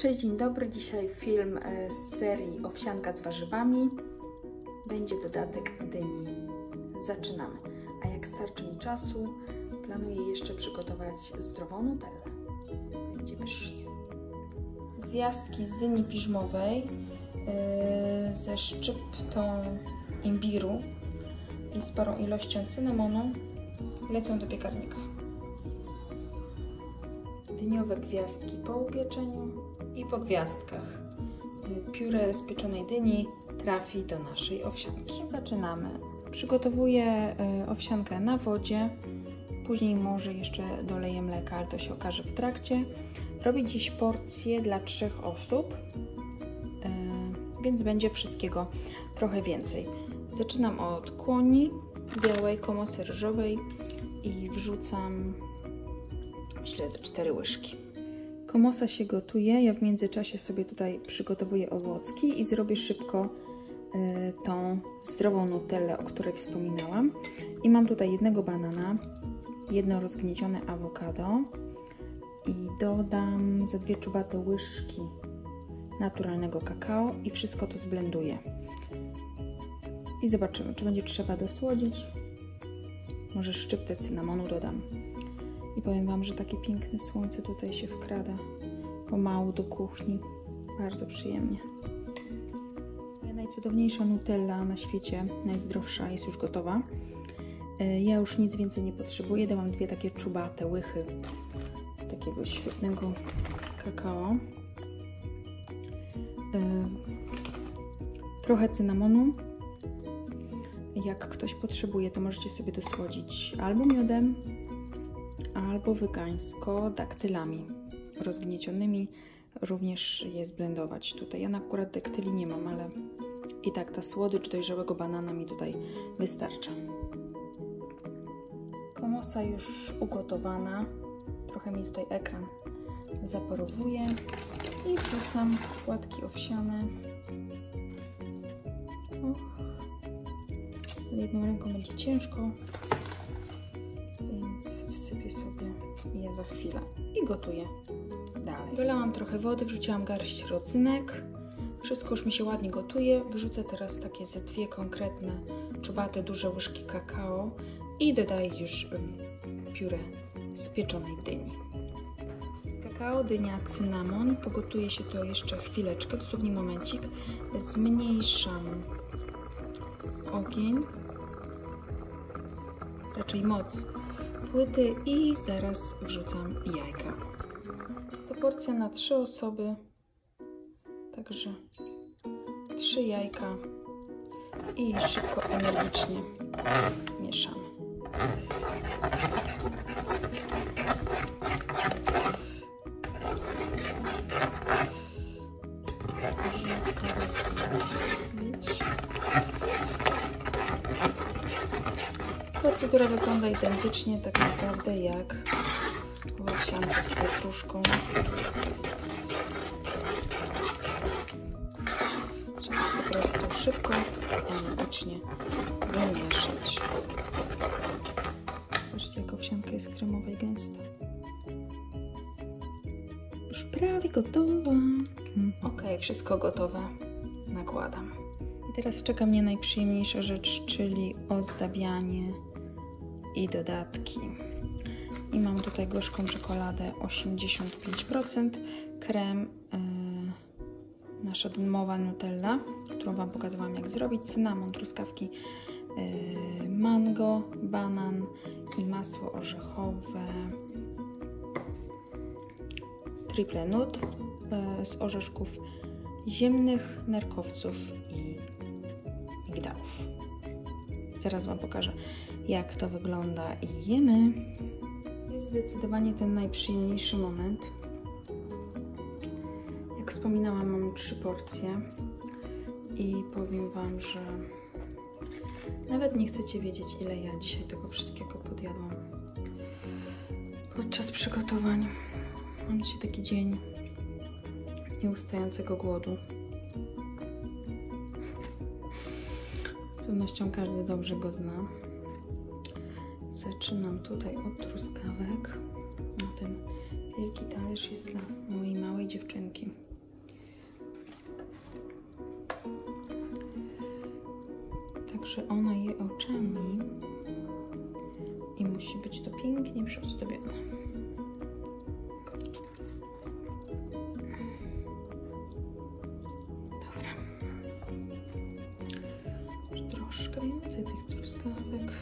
Cześć, dzień dobry. Dzisiaj film e, z serii Owsianka z warzywami. Będzie dodatek dyni. Zaczynamy. A jak starczy mi czasu, planuję jeszcze przygotować zdrową nutellę. Będzie pysznie. Gwiazdki z dyni piżmowej yy, ze szczyptą imbiru i sporą ilością cynamonu lecą do piekarnika. Dyniowe gwiazdki po upieczeniu i po gwiazdkach. Pióre z pieczonej dyni trafi do naszej owsianki. Zaczynamy. Przygotowuję e, owsiankę na wodzie, później może jeszcze doleję mleka, ale to się okaże w trakcie. Robię dziś porcję dla trzech osób, e, więc będzie wszystkiego trochę więcej. Zaczynam od kłoni białej, komosy ryżowej i wrzucam myślę, że cztery łyżki. Komosa się gotuje, ja w międzyczasie sobie tutaj przygotowuję owocki i zrobię szybko y, tą zdrową nutellę, o której wspominałam. I mam tutaj jednego banana, jedno rozgniecione awokado i dodam za dwie czubate łyżki naturalnego kakao i wszystko to zblenduję. I zobaczymy, czy będzie trzeba dosłodzić. Może szczyptę cynamonu dodam. I powiem Wam, że takie piękne słońce tutaj się wkrada pomału do kuchni. Bardzo przyjemnie. Najcudowniejsza Nutella na świecie, najzdrowsza, jest już gotowa. E, ja już nic więcej nie potrzebuję. Dałam dwie takie czubate łychy takiego świetnego kakao. E, trochę cynamonu. Jak ktoś potrzebuje, to możecie sobie dosłodzić albo miodem, albo wegańsko daktylami rozgniecionymi również je zblendować tutaj. Ja akurat daktyli nie mam, ale i tak ta słodycz dojrzałego banana mi tutaj wystarcza. Komosa już ugotowana. Trochę mi tutaj ekran zaporowuje i wrzucam płatki owsiane. Och. Jedną ręką będzie ciężko, je za chwilę i gotuję dalej. Dolałam trochę wody, wrzuciłam garść rodzynek. Wszystko już mi się ładnie gotuje. Wrzucę teraz takie ze dwie konkretne, czubate, duże łyżki kakao i dodaję już pióre z pieczonej dyni. Kakao, dynia, cynamon. Pogotuje się to jeszcze chwileczkę, dosłownie momencik. Zmniejszam ogień, raczej moc płyty i zaraz wrzucam jajka. Jest to porcja na trzy osoby, także trzy jajka i szybko, energicznie mieszamy. Procedura wygląda identycznie tak naprawdę jak w z pietruszką. Trzeba po prostu szybko, energicznie wymieszać. Zobaczcie jak owsianka jest kremowa i gęsta. Już prawie gotowa. Ok, wszystko gotowe. Nakładam. I teraz czeka mnie najprzyjemniejsza rzecz, czyli ozdabianie i dodatki. I mam tutaj gorzką czekoladę 85%, krem yy, nasza domowa Nutella, którą Wam pokazywałam jak zrobić, cynamon, truskawki, yy, mango, banan i masło orzechowe, triple nut yy, z orzeszków ziemnych, nerkowców i migdałów. Zaraz Wam pokażę jak to wygląda i jemy. Jest zdecydowanie ten najprzyjemniejszy moment. Jak wspominałam, mam trzy porcje i powiem Wam, że nawet nie chcecie wiedzieć, ile ja dzisiaj tego wszystkiego podjadłam. Podczas przygotowań mam dzisiaj taki dzień nieustającego głodu. pewnością każdy dobrze go zna. Zaczynam tutaj od truskawek. A ten wielki talerz jest dla mojej małej dziewczynki. Także ona je oczami i musi być to pięknie przyozdobione. Troszkę więcej tych truskawek.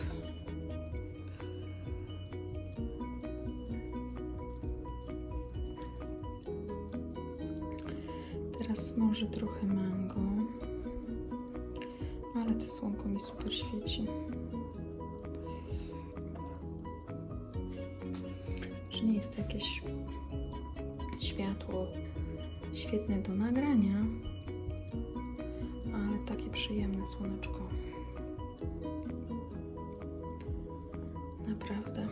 Teraz może trochę mango, ale to słonko mi super świeci. Że nie jest to jakieś światło świetne do nagrania, ale takie przyjemne słoneczko. Naprawdę.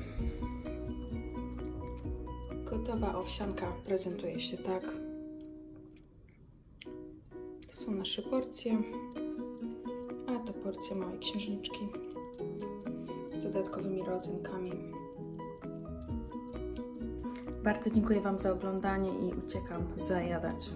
Gotowa owsianka prezentuje się tak. To są nasze porcje, a to porcja małej księżniczki z dodatkowymi rodzynkami. Bardzo dziękuję Wam za oglądanie i uciekam zajadać.